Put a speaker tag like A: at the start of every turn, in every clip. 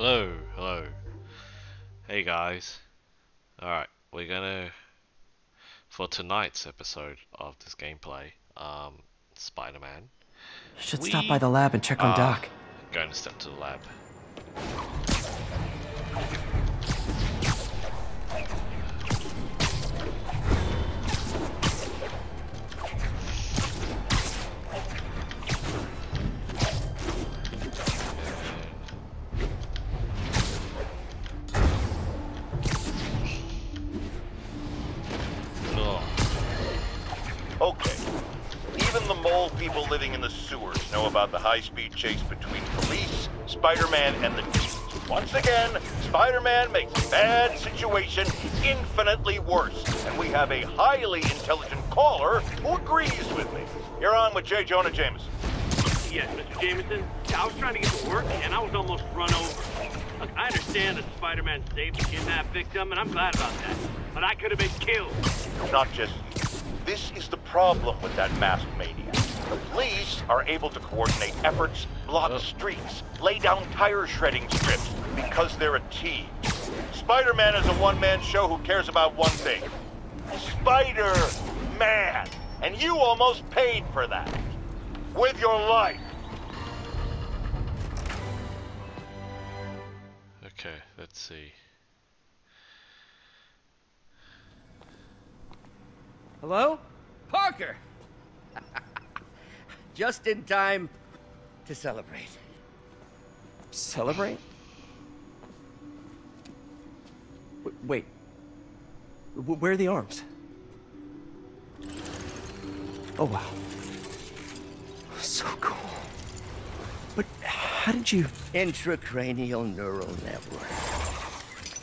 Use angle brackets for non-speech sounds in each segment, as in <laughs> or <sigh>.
A: Hello, hello. Hey guys. Alright, we're gonna for tonight's episode of this gameplay, um, Spider-Man.
B: Should
A: We
B: stop by the lab and check on Doc.
A: Going to step to the lab.
C: People living in the sewers know about the high-speed chase between police, Spider-Man, and the demons. Once again, Spider-Man makes a bad situation infinitely worse. And we have a highly intelligent caller who agrees with me. You're on with J. Jonah Jameson.
D: Yes, Mr. Jameson. I was trying to get to work and I was almost run over. Look, I understand that Spider-Man saved the kidnapped victim, and I'm glad about that. But I could have been killed.
C: Not just. This is the problem with that masked mania. The police are able to coordinate efforts, block streets, lay down tire shredding strips, because they're a team. Spider-Man is a one-man show who cares about one thing. Spider-Man! And you almost paid for that. With your life.
A: okay, let's see.
E: Hello? Parker! <laughs> Just in time to celebrate.
B: Celebrate? Wait. Where are the arms? Oh, wow. So cool. But how did you...
E: Intracranial neural network.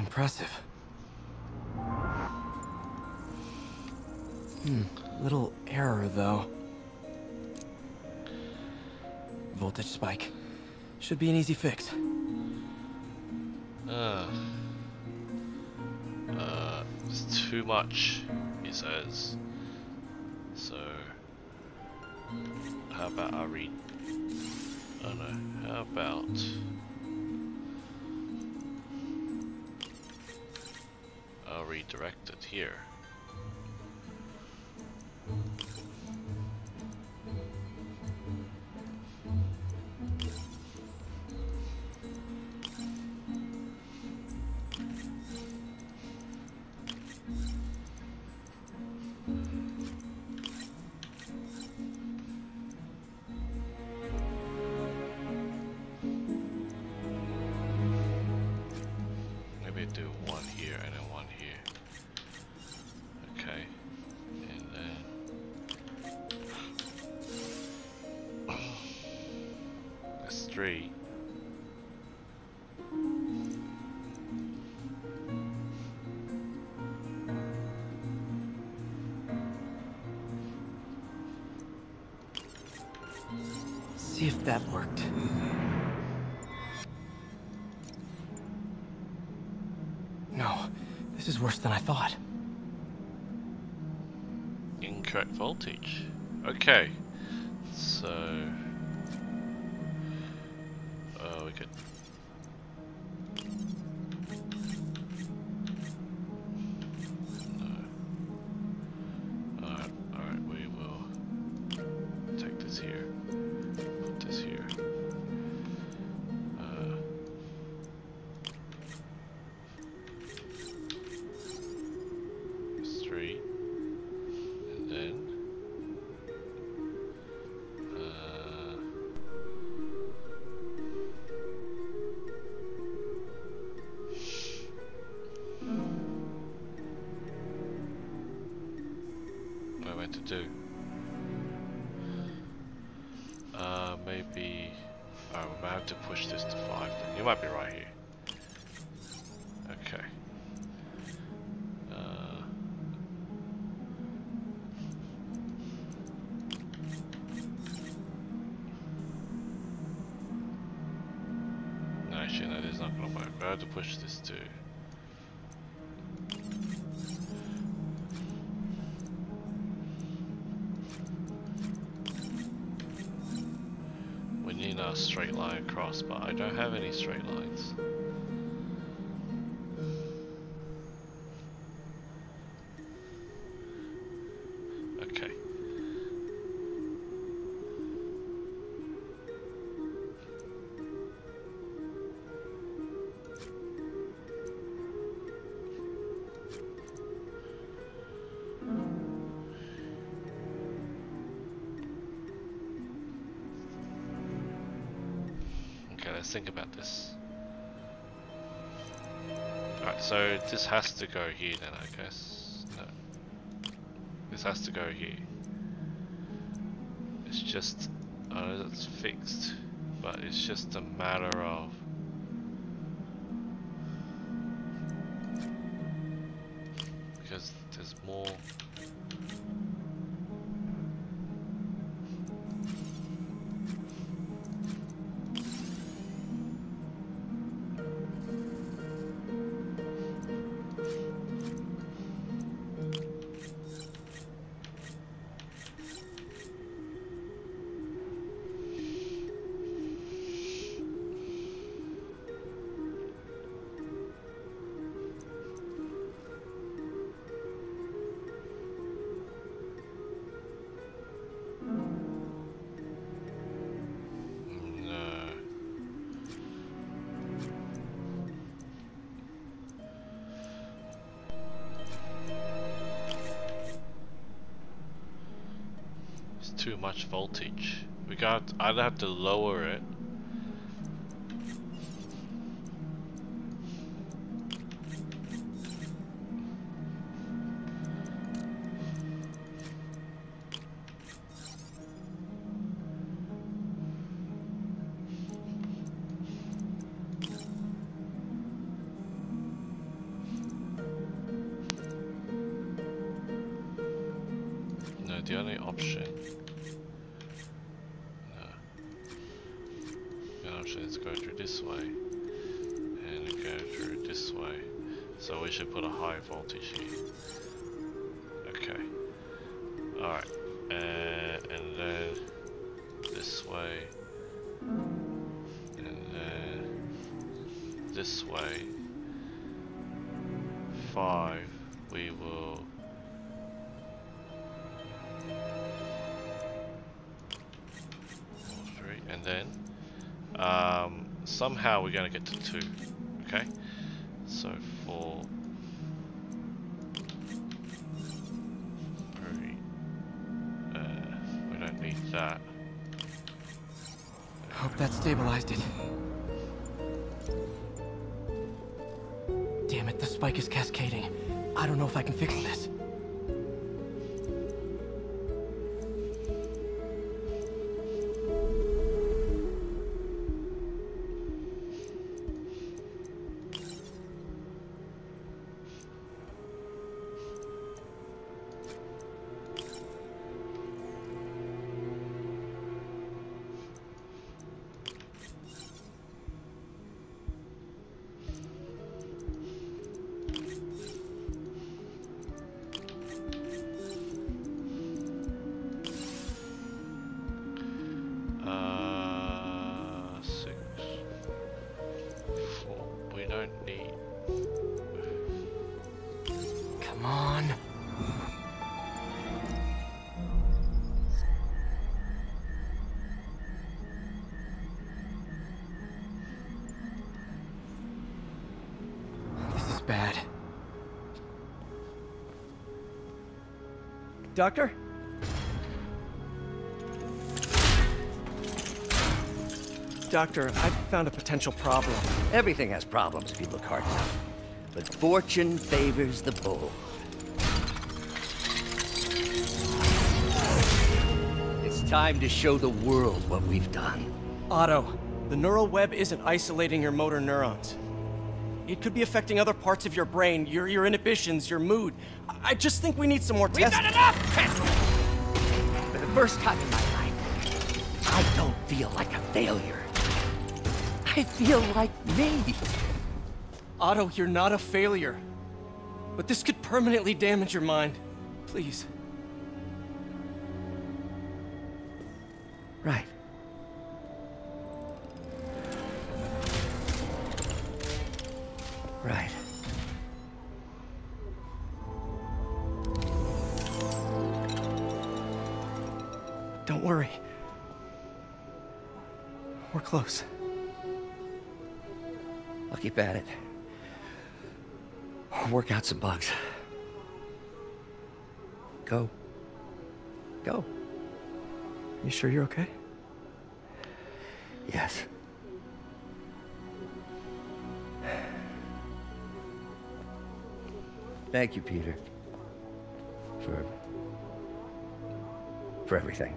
B: Impressive. Hmm, little error though. Voltage spike. Should be an easy fix.
A: Uh, uh, it's too much, he says. So, how about I read? Oh no, how about I'll redirect it here. Maybe do one here and then one here.
B: That worked. No, this is worse than I thought.
A: Incorrect voltage. Okay. So this. We need a straight line across, but I don't have any straight lines. This has to go here then, I guess. No. This has to go here. It's just, I know it's fixed, but it's just a matter of too much voltage. We got. I'd have to lower it.
B: Doctor? Doctor, I've found a potential problem.
E: Everything has problems if you look hard enough. But fortune favors the bold. It's time to show the world what we've done.
B: Otto, the neural web isn't isolating your motor neurons. It could be affecting other parts of your brain, your, your inhibitions, your mood. I I just think we need some more
E: We've
B: tests.
E: done enough! For the first time in my life, I don't feel like a failure. I feel like me.
B: Otto, you're not a failure. But this could permanently damage your mind. Please. Don't worry. We're close.
E: I'll keep at it. I'll work out some bugs. Go. Go.
B: You sure you're okay?
E: Yes. Thank you, Peter. For. for everything.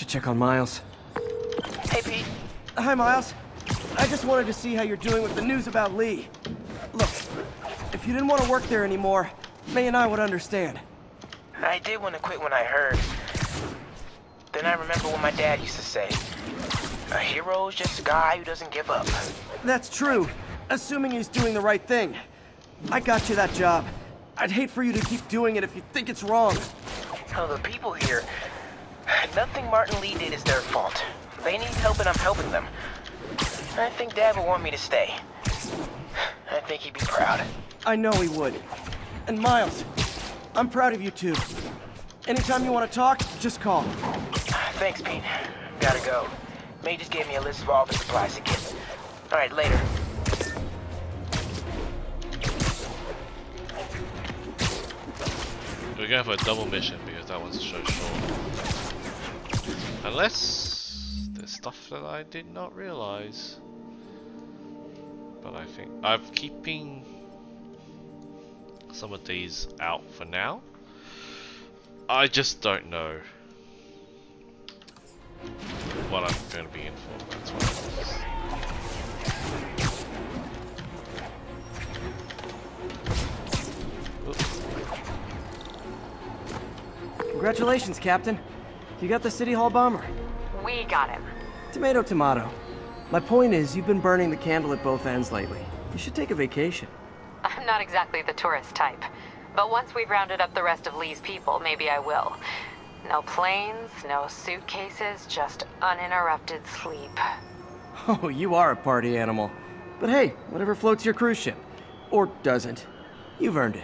B: check on Miles.
F: Hey, Pete.
B: Hi, Miles. I just wanted to see how you're doing with the news about Lee. Look, if you didn't want to work there anymore, May and I would understand.
F: I did want to quit when I heard. Then I remember what my dad used to say. A hero is just a guy who doesn't give up.
B: That's true, assuming he's doing the right thing. I got you that job. I'd hate for you to keep doing it if you think it's wrong.
F: Oh, the people here. Nothing Martin Lee did is their fault. They need help and I'm helping them. I think Dad would want me to stay. I think he'd be proud.
B: I know he would. And Miles, I'm proud of you too. Anytime you want to talk, just call.
F: Thanks, Pete. Gotta go. May just gave me a list of all the supplies to get. All right, later.
A: We're going for a double mission because that one's so short. Unless there's stuff that I did not realize. But I think I'm keeping some of these out for now. I just don't know what I'm going to be in for. That's. Oops.
B: Congratulations, Captain. You got the City Hall bomber.
G: We got him.
B: Tomato, tomato. My point is, you've been burning the candle at both ends lately. You should take a vacation.
G: I'm not exactly the tourist type. But once we've rounded up the rest of Lee's people, maybe I will. No planes, no suitcases, just uninterrupted sleep. <laughs>
B: Oh, you are a party animal. But hey, whatever floats your cruise ship. Or doesn't. You've earned it.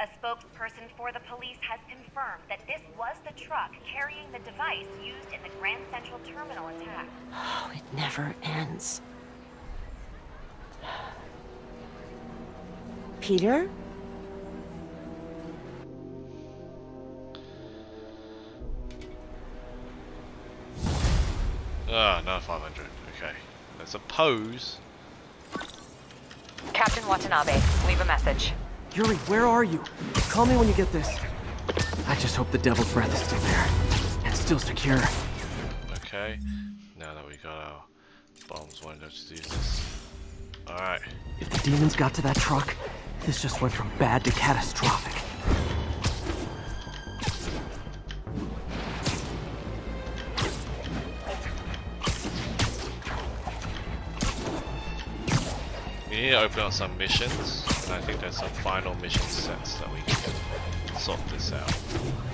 H: A spokesperson for the police has confirmed that this was the truck carrying the device used in the Grand Central Terminal attack.
I: Oh, it never ends. Peter?
A: Ah, another 500. Okay. I suppose.
G: Captain Watanabe, leave a message.
B: Yuri, where are you? Call me when you get this. I just hope the Devil's Breath is still there. And still secure.
A: Okay. Now that we got our bombs, why don't you use this? Alright.
B: If the demons got to that truck, this just went from bad to catastrophic.
A: We need to open up some missions, and I think there's some final mission sets that we can sort this out.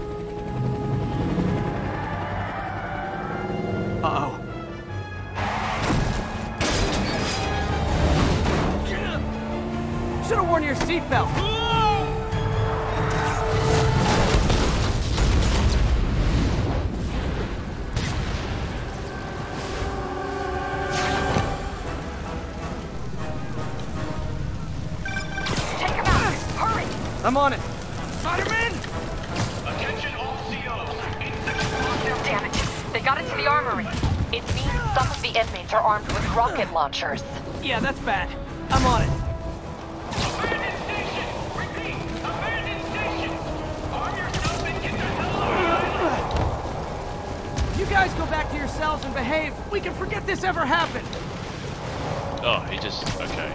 B: Seatbelt.
G: Take him out! Hurry!
B: I'm on it.
J: Spider-Man! Attention all COs.
G: Damn it! They got into the armory. It means some of the inmates are armed with rocket launchers.
B: Yeah, that's bad. I'm on it. Can forget this ever happened.
A: Oh, he just. Okay.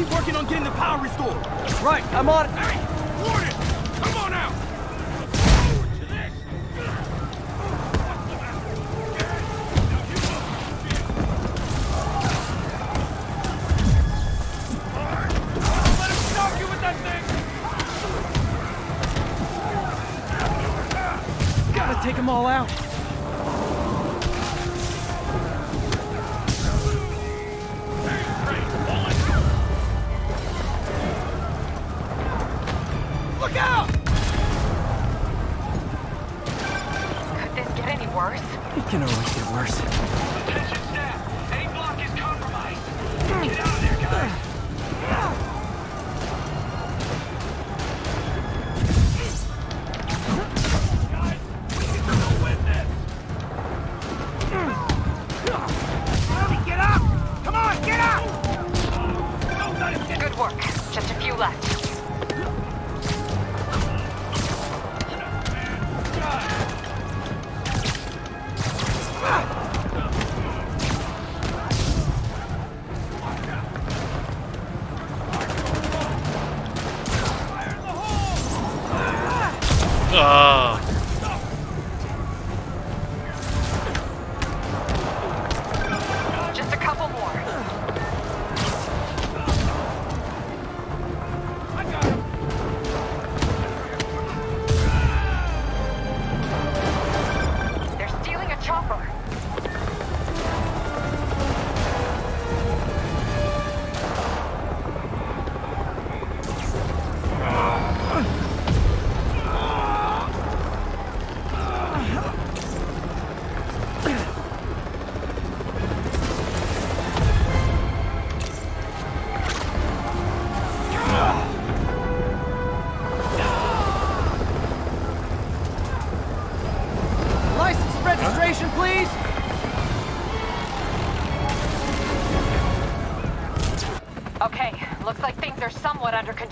J: Keep working on getting the power restored.
B: Right, I'm on it.
J: Come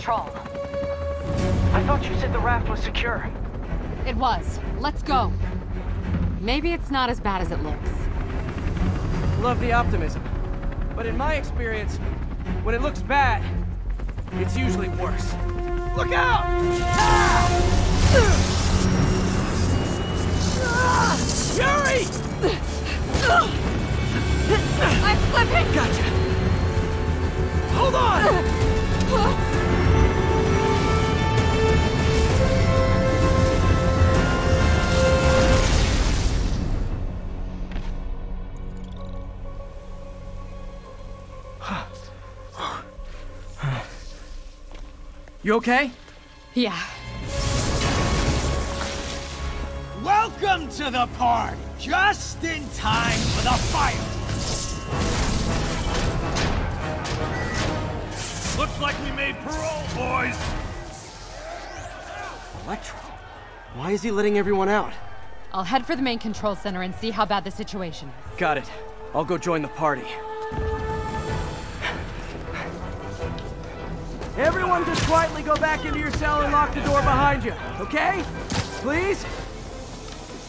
G: control.
F: I thought you said the raft was secure.
K: It was. Let's go. Maybe it's not as bad as it looks.
B: Love the optimism. But in my experience, when it looks bad, it's usually worse. Look out! Yuri!
K: I'm slipping!
B: Gotcha. Hold on! You okay?
K: Yeah.
J: Welcome to the party! Just in time for the fire! Looks like we made parole, boys!
B: Electro. Why is he letting everyone out?
K: I'll head for the main control center and see how bad the situation is.
B: Got it. I'll go join the party. Everyone just quietly go back into your cell and lock the door behind you, okay? Please?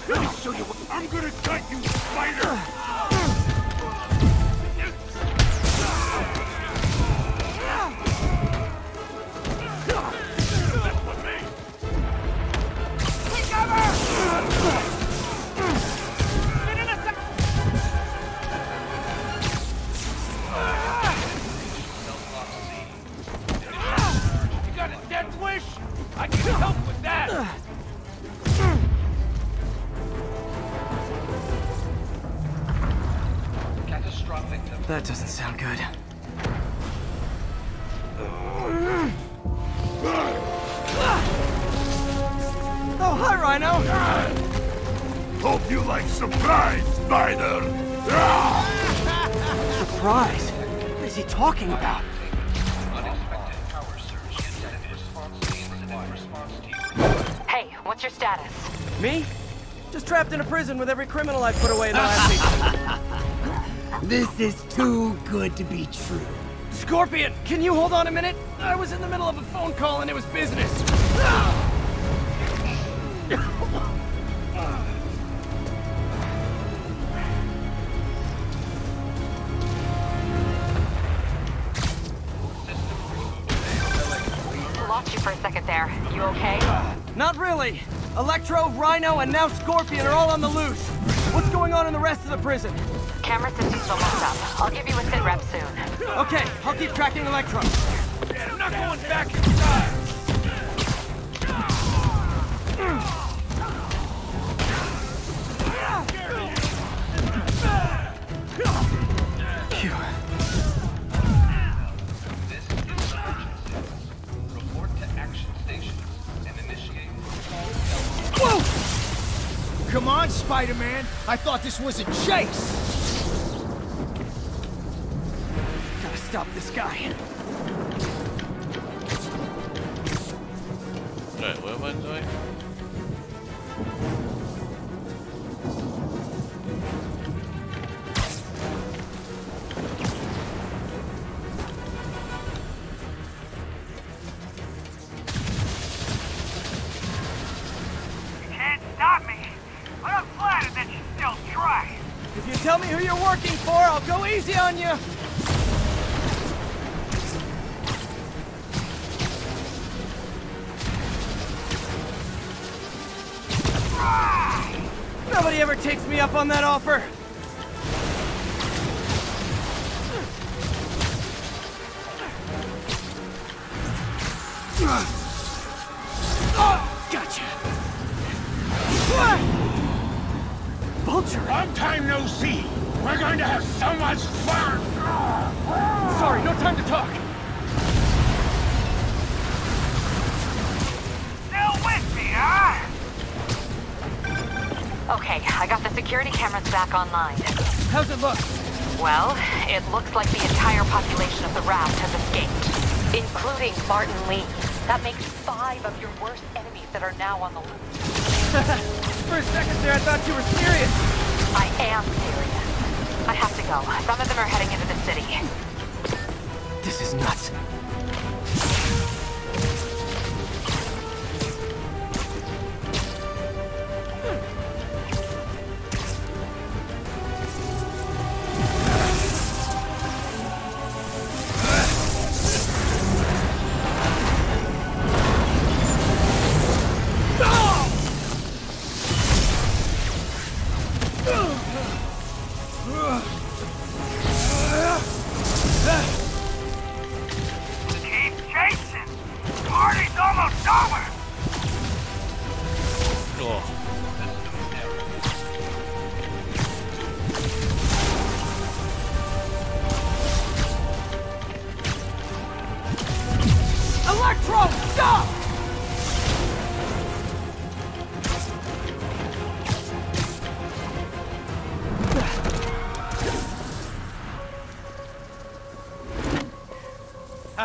J: Let me show you what I'm gonna cut you, spider! <sighs> <sighs> <sighs> That
B: doesn't sound good. Oh, hi, Rhino!
J: Hope you like surprise, spider!
B: Surprise? What is he talking about?
G: Hey, what's your status?
B: Me? Just trapped in a prison with every criminal I've put away in the last week. <laughs>
E: This is too good to be true.
B: Scorpion, can you hold on a minute? I was in the middle of a phone call and it was business.
G: Lost you for a second there. You okay?
B: Not really. Electro, Rhino, and now Scorpion are all on the loose. What's going on in the rest of the prison?
G: Camera system's almost up. I'll give you a sit rep soon.
B: Okay, I'll keep tracking Electro.
J: I'm not going back inside!
B: Phew. <clears throat>
J: Come on, Spider-Man! I thought this was a chase!
B: Gotta stop this guy.
A: Alright, what am I doing?
G: Back online.
B: How's it look?
G: Well, it looks like the entire population of the raft has escaped, including Martin Lee. That makes five of your worst enemies that are now on the loose. <laughs>
B: For a second there, I thought you were serious.
G: I am serious. I have to go. Some of them are heading into the city.
B: This is nuts.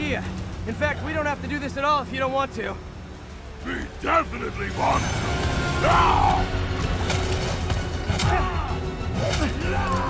L: Idea. In fact, we don't have to do this at all if you don't want to.
M: We definitely want to.
E: Octavius.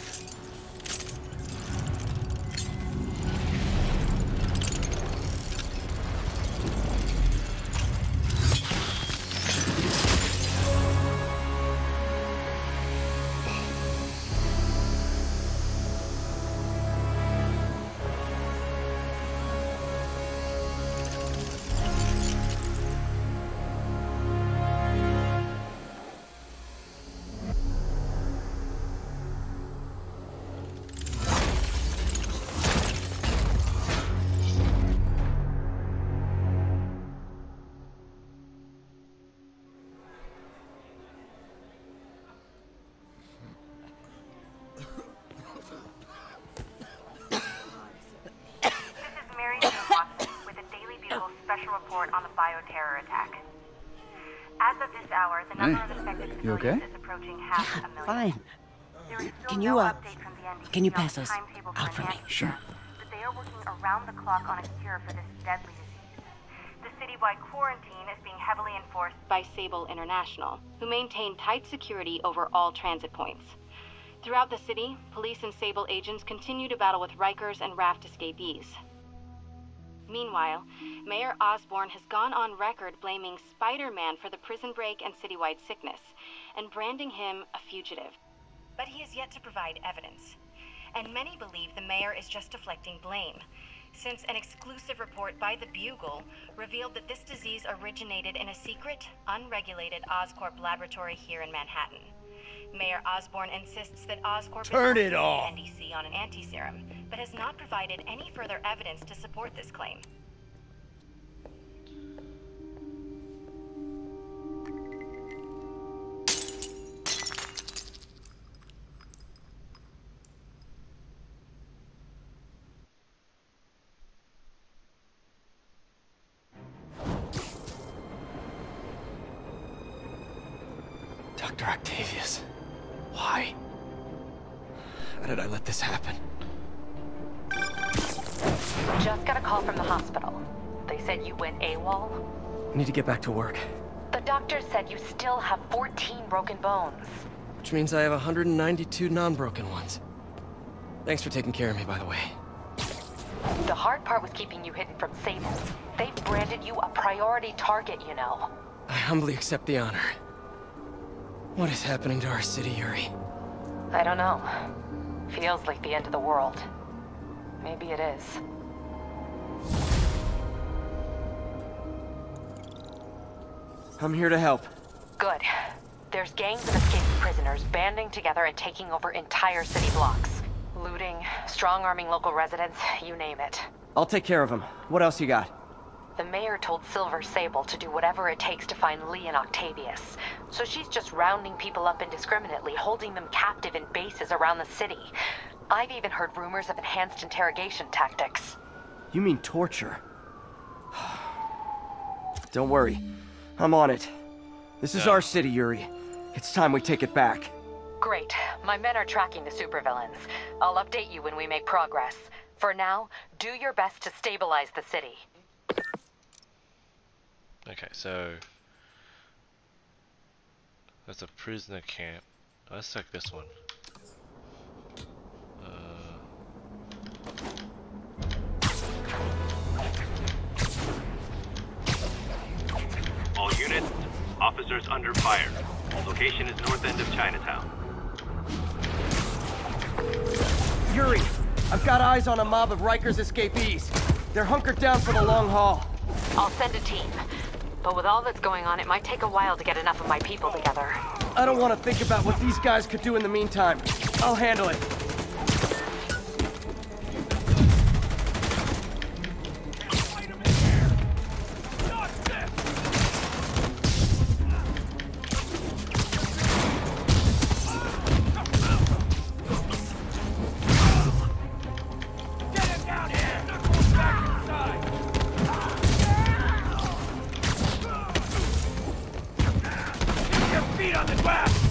I: Fine.
H: There is still
I: Can you, uh,
H: update from the NDC
I: can you pass those out for me? Sure.
H: But they are working around the clock on a cure for this deadly disease. The citywide quarantine is being heavily enforced by Sable International, who maintain tight security over all transit points. Throughout the city, police and Sable agents continue to battle with Rikers and Raft escapees. Meanwhile, Mayor Osborn has gone on record blaming Spider Man for the prison break and citywide sickness, and branding him a fugitive. But he has yet to provide evidence. And many believe the mayor is just deflecting blame, since an exclusive report by the Bugle revealed that this disease originated in a secret, unregulated Oscorp laboratory here in Manhattan. Mayor Osborn insists that Oscorp
E: Turn
H: is
E: it off.
H: NDC on an anti-serum, but has not provided any further evidence to support this claim.
G: AWOL.
B: I need to get back to work,
G: The doctor said you still have 14 broken bones.
B: which means I have 192 non-broken ones. Thanks for taking care of me, by the way.
G: The hard part was keeping you hidden from Sable. They've branded you a priority target, you know.
B: I humbly accept the honor. What is happening to our city, Yuri?
G: I don't know. Feels like the end of the world. Maybe it is.
B: I'm here to help.
G: Good. There's gangs of escaped prisoners banding together and taking over entire city blocks. Looting, strong-arming local residents, you name it.
B: I'll take care of them. What else you got?
G: The mayor told Silver Sable to do whatever it takes to find Li and Octavius. So she's just rounding people up indiscriminately, holding them captive in bases around the city. I've even heard rumors of enhanced interrogation tactics.
B: You mean torture? <sighs> Don't worry. I'm on it. This is our city, Yuri. It's time we take it back.
G: Great. My men are tracking the supervillains. I'll update you when we make progress. For now, do your best to stabilize the city.
A: Okay, so that's a prisoner camp. Let's check this one.
N: All units, officers under fire. Location is north end of Chinatown.
B: Yuri, I've got eyes on a mob of Rikers escapees. They're hunkered down for the long haul.
G: I'll send a team. But with all that's going on, it might take a while to get enough of my people together.
B: I don't want to think about what these guys could do in the meantime. I'll handle it.
J: Your feet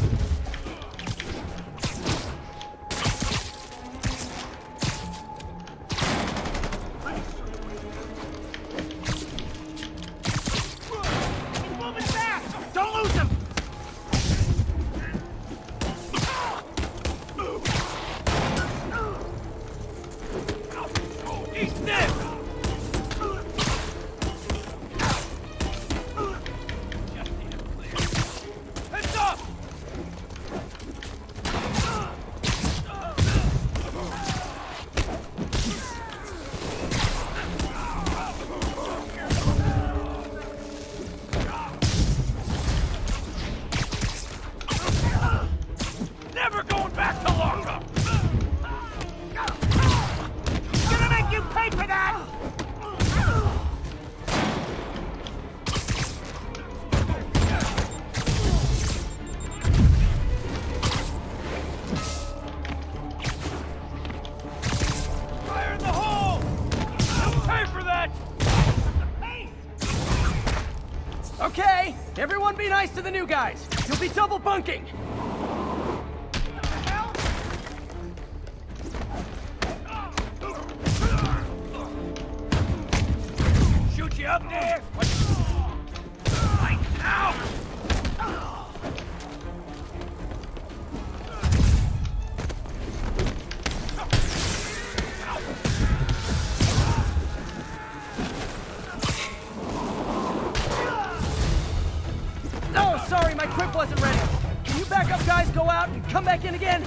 B: ready. Can you back up, guys? Go out and come back in again.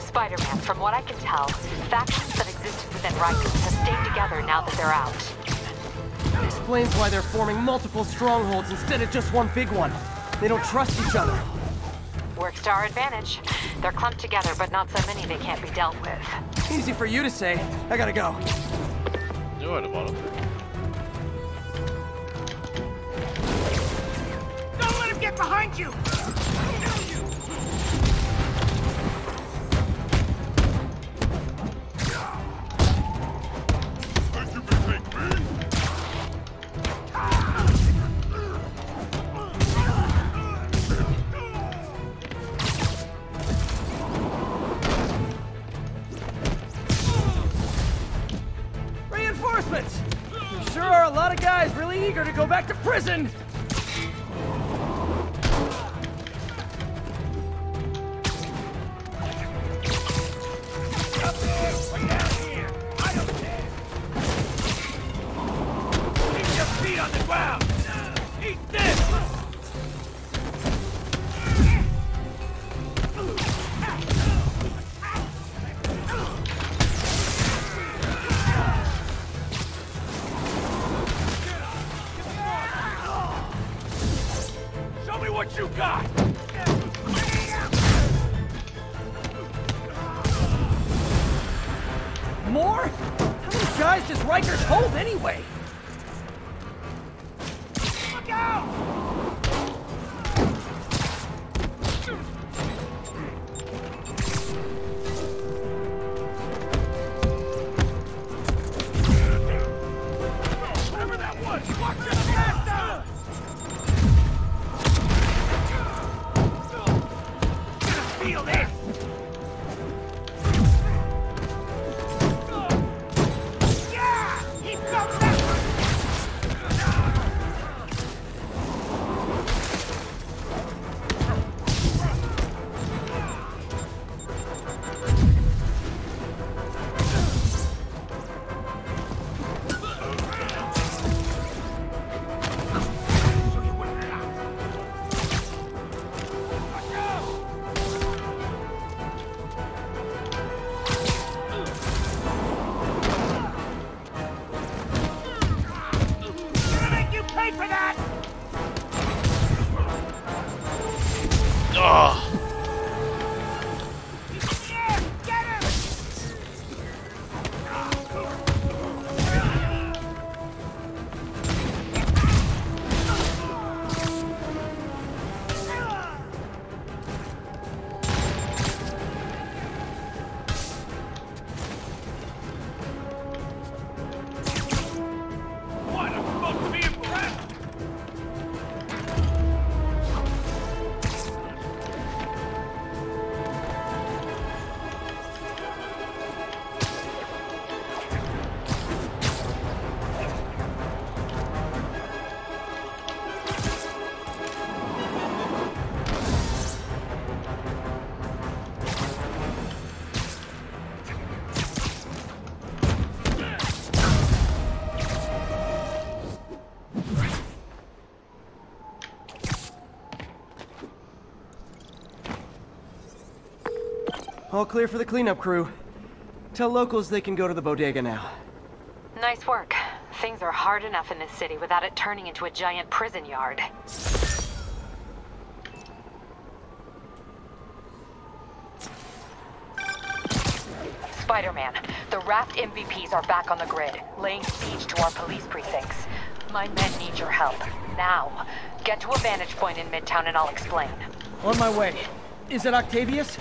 G: Spider-Man, from what I can tell, factions that existed within Rikers have stayed together now that they're out.
B: That Explains why they're forming multiple strongholds instead of just one big one. They don't trust each other.
G: Works to our advantage. They're clumped together, but not so many they can't be dealt with.
B: Easy for you to say. I gotta go.
A: At the bottom.
J: Don't let him get behind you!
L: All clear for the cleanup crew. Tell locals they can go to the bodega now.
G: Nice work. Things are hard enough in this city without it turning into a giant prison yard. Spider-Man, the Raft MVPs are back on the grid, laying siege to our police precincts. My men need your help. Now. Get to a vantage point in Midtown and I'll explain.
L: On my way. Is it Octavius?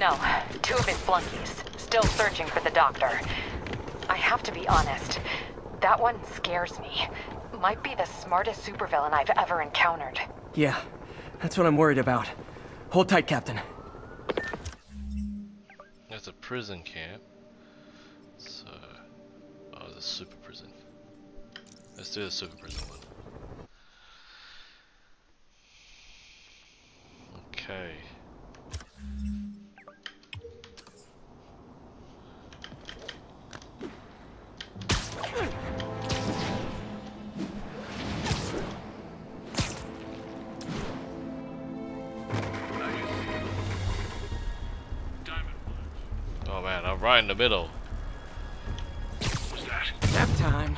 G: No, two of his flunkies. Still searching for the doctor. I have to be honest. That one scares me. Might be the smartest supervillain I've ever encountered.
L: Yeah, that's what I'm worried about. Hold tight, Captain.
A: that's a prison camp. So, uh, oh, the super prison. Let's do the super prison one. Okay. Right in the middle.
L: Nap time.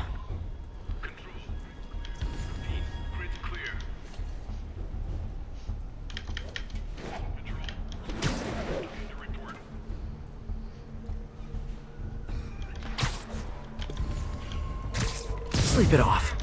L: Sleep it off.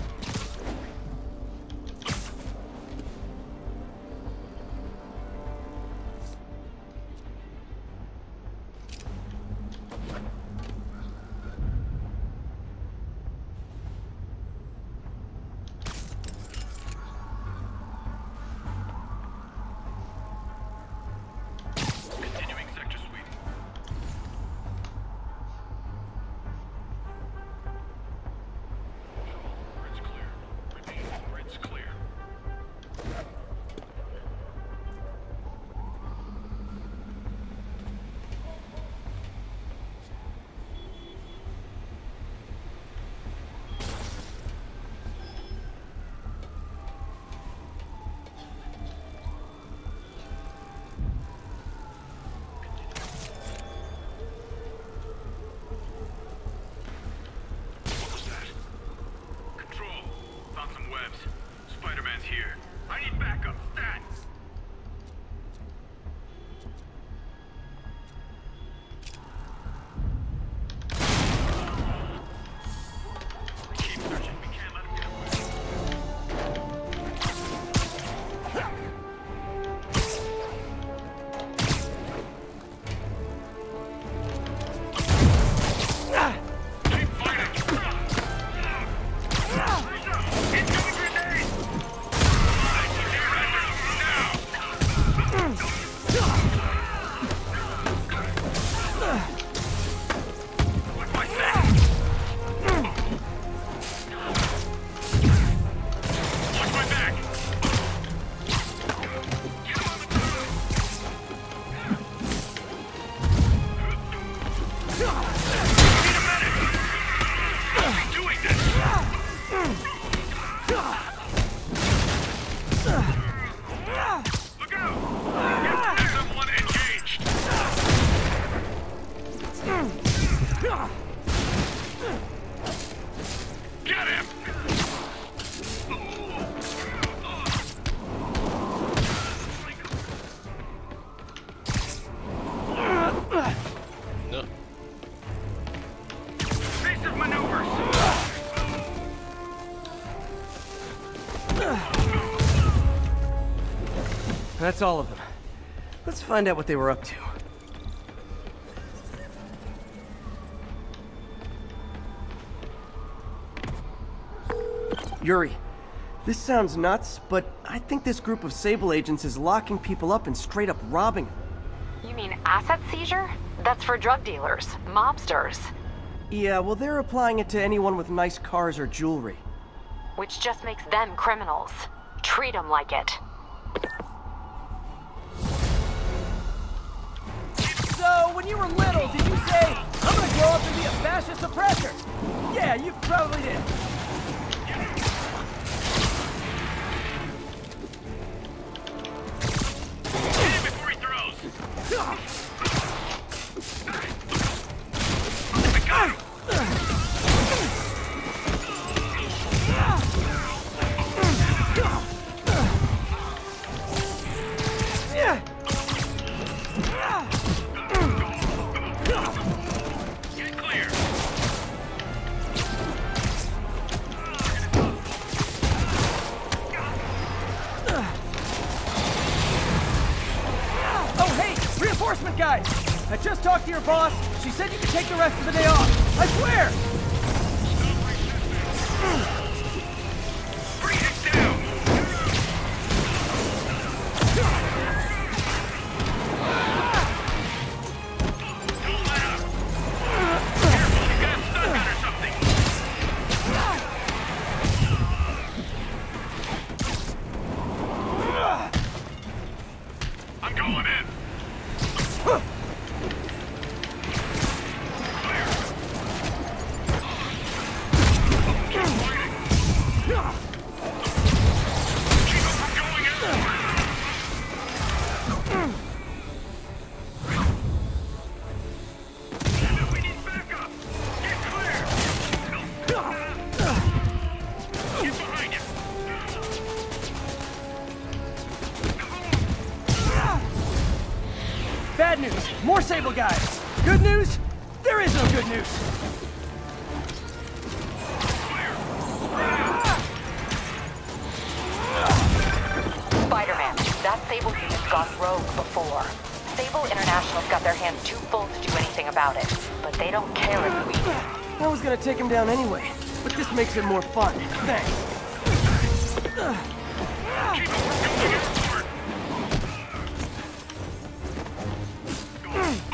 B: That's all of them. Let's find out what they were up to. Yuri, this sounds nuts, but I think this group of Sable agents is locking people up and straight up robbing them.
G: You mean asset seizure? That's for drug dealers, mobsters,
B: Yeah, well, they're applying it to anyone with nice cars or jewelry.
G: which just makes them criminals. Treat them like it.
B: A fascist oppressor? Yeah, you probably did. Sable guys. Good news, there is no good news.
G: Spider-Man, that Sable unit's gone rogue before. Sable International's got their hands too full to do anything about it, but they don't care if we do.
B: I was gonna take him down anyway, but this makes it more fun. Thanks. Great!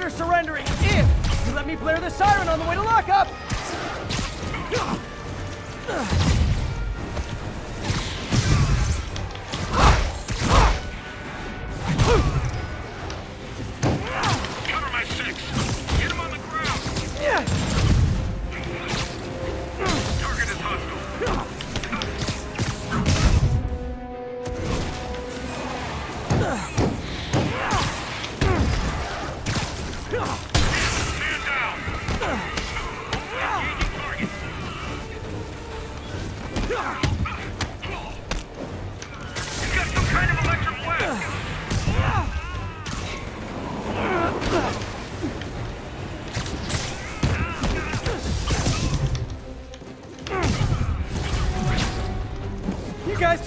B: Consider surrendering if you let me blare the siren on the way to lockup!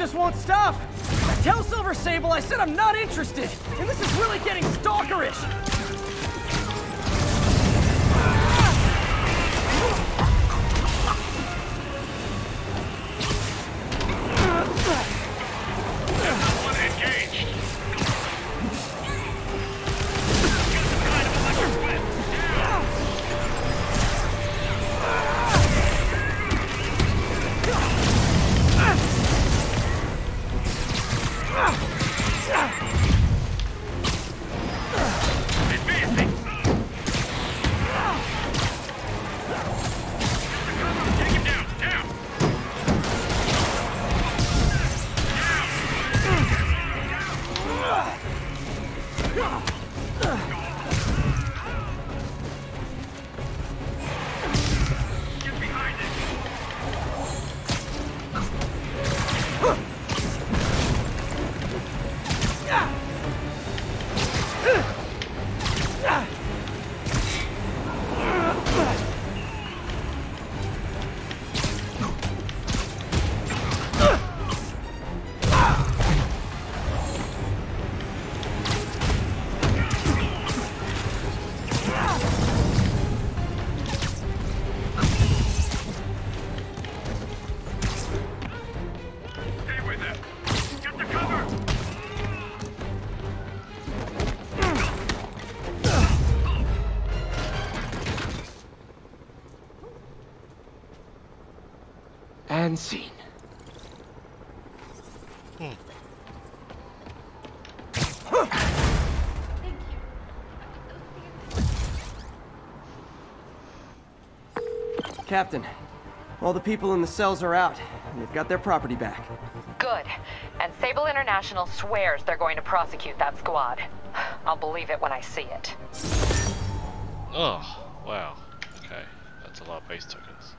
B: Just won't stop! Tell Silver Sable I said I'm not interested! And this is really getting stalkerish! Unseen.
A: Hmm.
B: Captain, all the people in the cells are out, and they've got their property back.
G: Good. And Sable International swears they're going to prosecute that squad. I'll believe it when I see it.
A: Oh, wow. Okay, that's a lot of base tokens.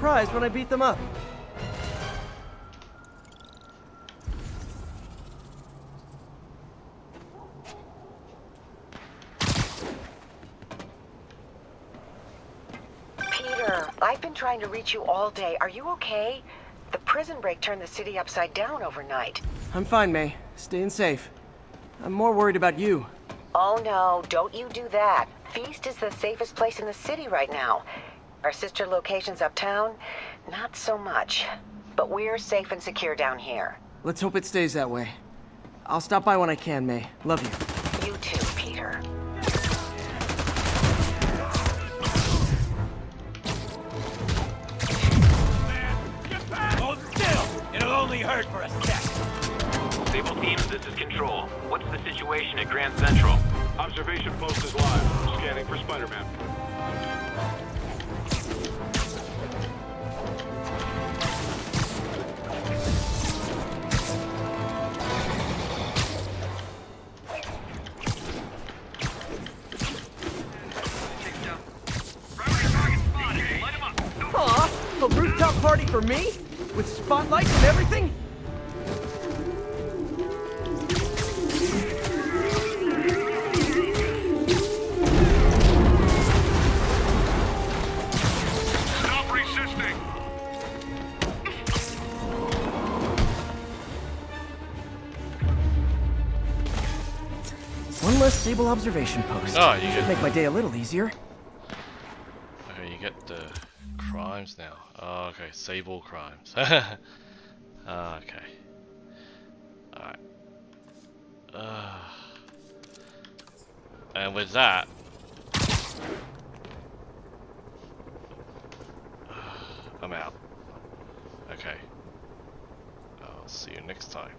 B: Surprised when I beat them up.
I: Peter, I've been trying to reach you all day. Are you okay? The prison break turned the city upside down overnight.
B: I'm fine, May. Staying safe. I'm more worried about you.
I: Oh no, don't you do that. Feast is the safest place in the city right now. Our sister locations uptown, not so much. But we're safe and secure down here.
B: Let's hope it stays that way. I'll stop by when I can, May. Love you.
I: You too, Peter.
J: Hold still! It'll only hurt for a second.
D: Sable teams, this is Control. What's the situation at Grand Central?
O: Observation post is live. Scanning for Spider-Man.
B: Aw, a rooftop party for me? With spotlights and everything?
J: Stop resisting!
B: One less Sable observation post.
A: Oh, you
B: Should make my day a little easier.
A: Okay, you get the crimes now. Oh, okay, Sable crimes. <laughs> Ah, okay. Alright. Uh, and with that, <sighs> I'm out. Okay. I'll see you next time.